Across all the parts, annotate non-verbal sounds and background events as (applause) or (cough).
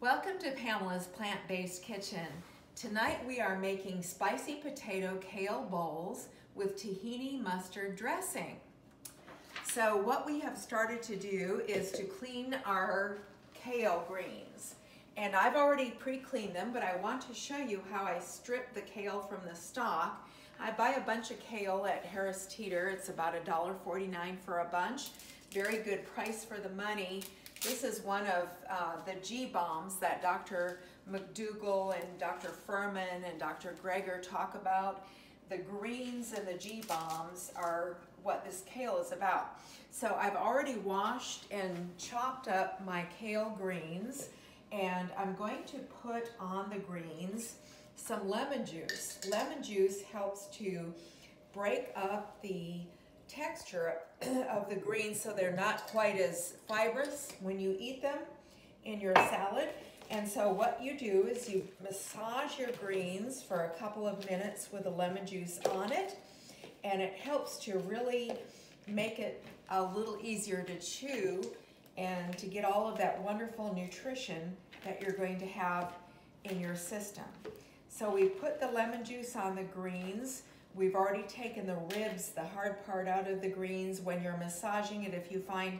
Welcome to Pamela's Plant-Based Kitchen. Tonight we are making spicy potato kale bowls with tahini mustard dressing. So what we have started to do is to clean our kale greens. And I've already pre-cleaned them, but I want to show you how I strip the kale from the stalk. I buy a bunch of kale at Harris Teeter. It's about $1.49 for a bunch. Very good price for the money. This is one of uh, the G-bombs that Dr. McDougall and Dr. Fuhrman and Dr. Greger talk about. The greens and the G-bombs are what this kale is about. So I've already washed and chopped up my kale greens and I'm going to put on the greens some lemon juice. Lemon juice helps to break up the texture (clears throat) of the greens so they're not quite as fibrous when you eat them in your salad. And so what you do is you massage your greens for a couple of minutes with the lemon juice on it. And it helps to really make it a little easier to chew and to get all of that wonderful nutrition that you're going to have in your system. So we put the lemon juice on the greens. We've already taken the ribs, the hard part out of the greens. When you're massaging it, if you find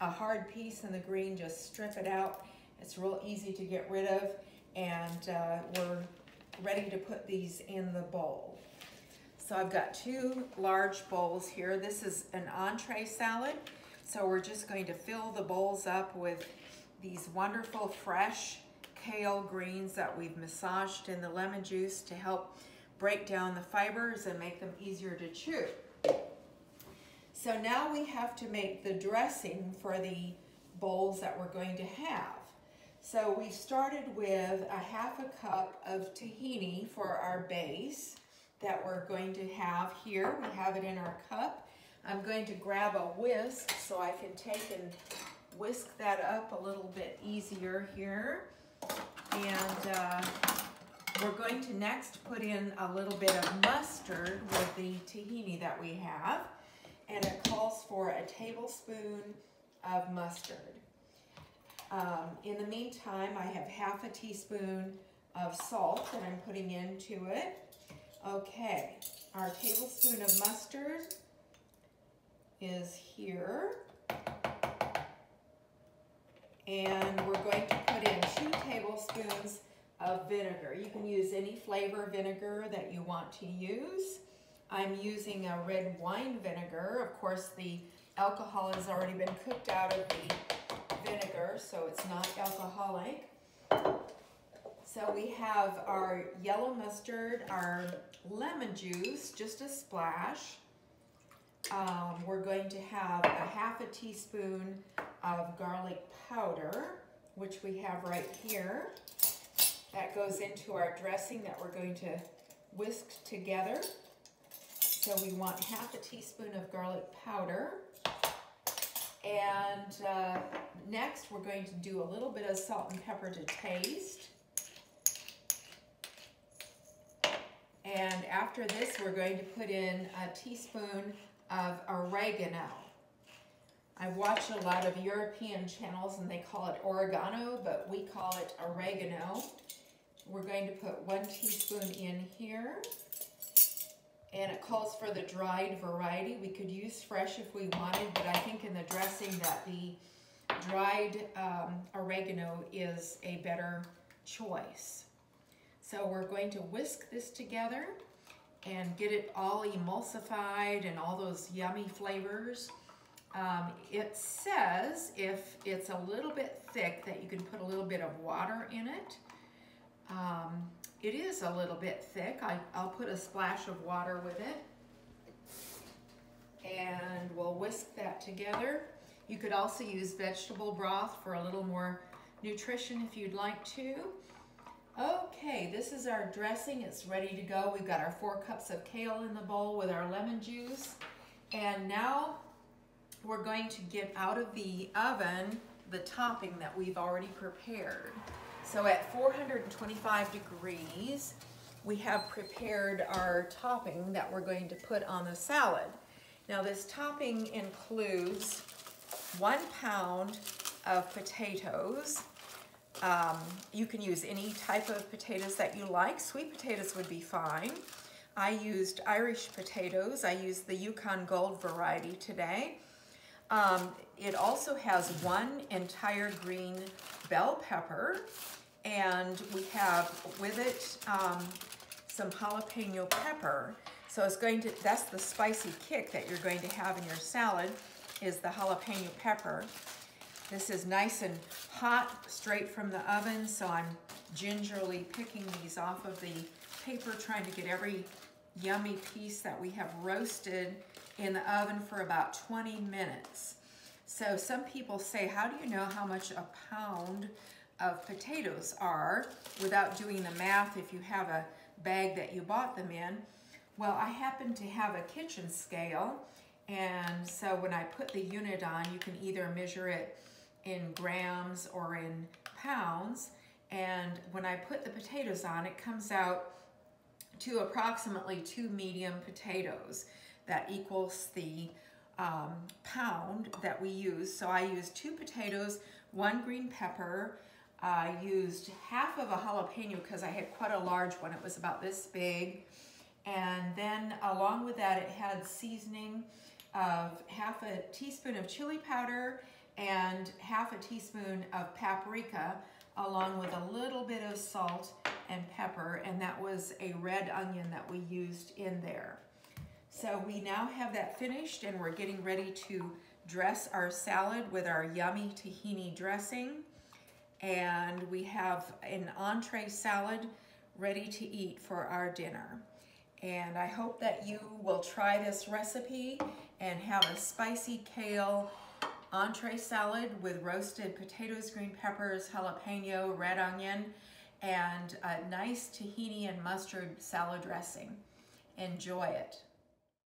a hard piece in the green, just strip it out. It's real easy to get rid of. And uh, we're ready to put these in the bowl. So I've got two large bowls here. This is an entree salad. So we're just going to fill the bowls up with these wonderful fresh kale greens that we've massaged in the lemon juice to help break down the fibers and make them easier to chew. So now we have to make the dressing for the bowls that we're going to have. So we started with a half a cup of tahini for our base that we're going to have here. We have it in our cup. I'm going to grab a whisk so I can take and whisk that up a little bit easier here. And uh, we're going to next put in a little bit of mustard with the tahini that we have. And it calls for a tablespoon of mustard. Um, in the meantime, I have half a teaspoon of salt that I'm putting into it. Okay, our tablespoon of mustard is here. And we're going to put in two tablespoons of vinegar. You can use any flavor vinegar that you want to use. I'm using a red wine vinegar. Of course, the alcohol has already been cooked out of the vinegar, so it's not alcoholic. So we have our yellow mustard, our lemon juice, just a splash. Um, we're going to have a half a teaspoon of garlic powder, which we have right here. That goes into our dressing that we're going to whisk together. So we want half a teaspoon of garlic powder. And uh, next we're going to do a little bit of salt and pepper to taste. And after this, we're going to put in a teaspoon of oregano. I've watched a lot of European channels and they call it oregano, but we call it oregano. Going to put one teaspoon in here. And it calls for the dried variety. We could use fresh if we wanted, but I think in the dressing that the dried um, oregano is a better choice. So we're going to whisk this together and get it all emulsified and all those yummy flavors. Um, it says if it's a little bit thick that you can put a little bit of water in it. Um, it is a little bit thick. I, I'll put a splash of water with it. And we'll whisk that together. You could also use vegetable broth for a little more nutrition if you'd like to. Okay, this is our dressing. It's ready to go. We've got our four cups of kale in the bowl with our lemon juice. And now we're going to get out of the oven the topping that we've already prepared. So at 425 degrees, we have prepared our topping that we're going to put on the salad. Now this topping includes one pound of potatoes, Um, you can use any type of potatoes that you like. Sweet potatoes would be fine. I used Irish potatoes. I used the Yukon Gold variety today. Um, it also has one entire green bell pepper and we have with it um, some jalapeno pepper. So it's going to, that's the spicy kick that you're going to have in your salad is the jalapeno pepper. This is nice and hot, straight from the oven, so I'm gingerly picking these off of the paper, trying to get every yummy piece that we have roasted in the oven for about 20 minutes. So some people say, how do you know how much a pound of potatoes are without doing the math if you have a bag that you bought them in? Well, I happen to have a kitchen scale, and so when I put the unit on, you can either measure it in grams or in pounds. And when I put the potatoes on, it comes out to approximately two medium potatoes. That equals the um, pound that we use. So I use two potatoes, one green pepper. I used half of a jalapeno because I had quite a large one. It was about this big. And then along with that, it had seasoning of half a teaspoon of chili powder and half a teaspoon of paprika along with a little bit of salt and pepper and that was a red onion that we used in there. So we now have that finished and we're getting ready to dress our salad with our yummy tahini dressing and we have an entree salad ready to eat for our dinner. And I hope that you will try this recipe and have a spicy kale entree salad with roasted potatoes, green peppers, jalapeno, red onion, and a nice tahini and mustard salad dressing. Enjoy it.